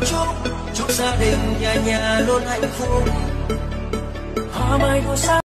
cầu chúc chúc gia đình nhà nhà luôn hạnh phúc. Hoa mai đua sắc